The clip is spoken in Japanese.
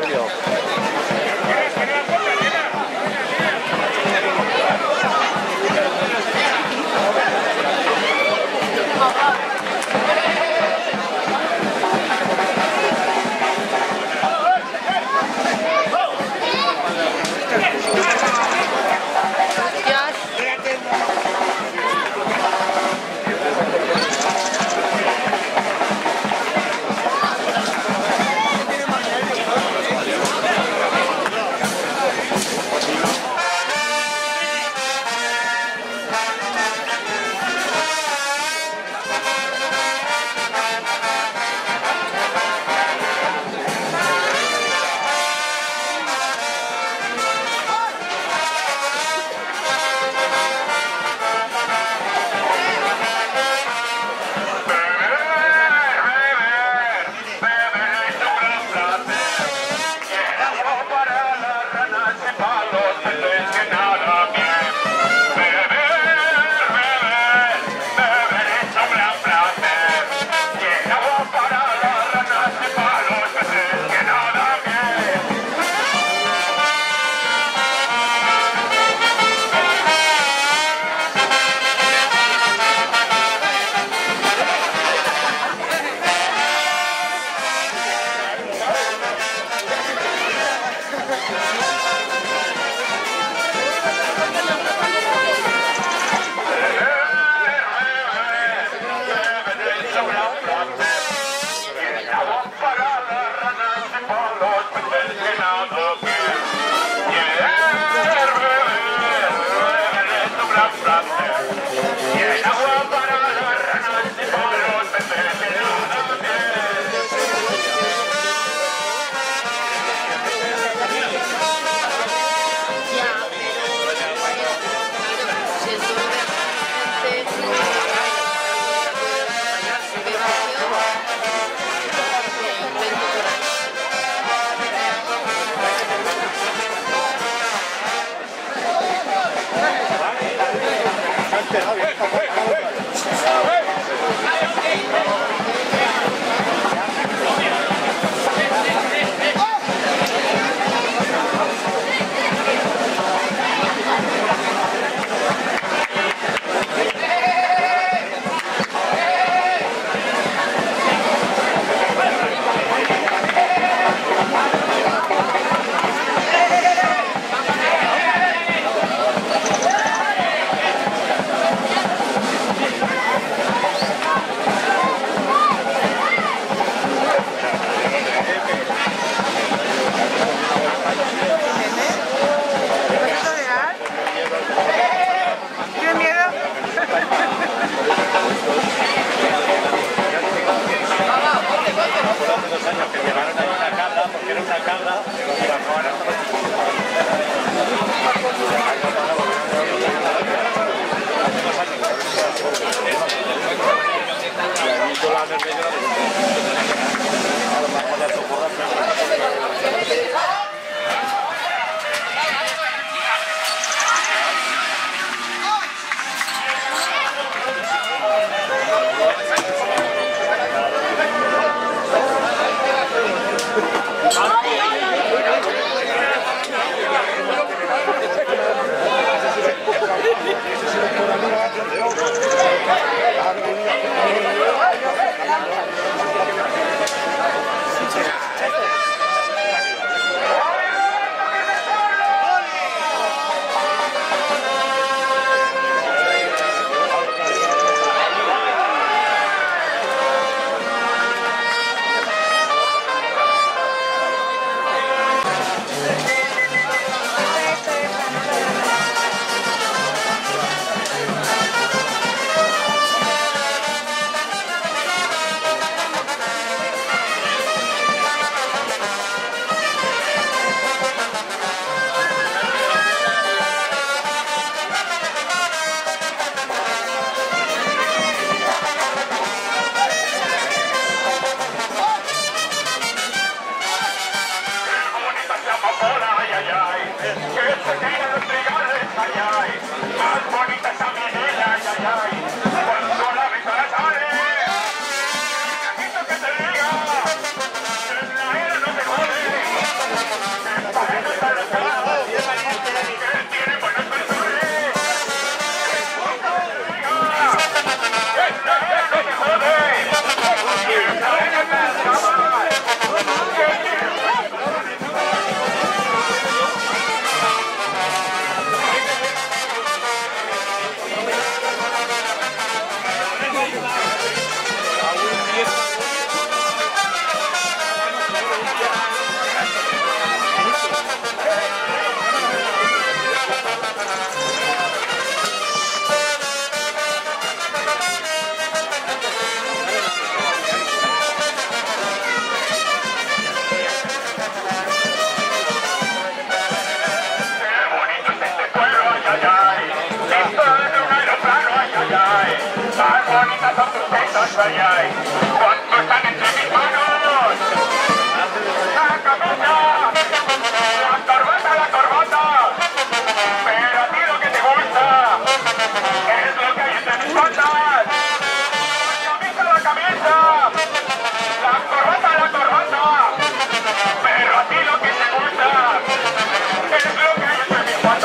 going to be open. Okay.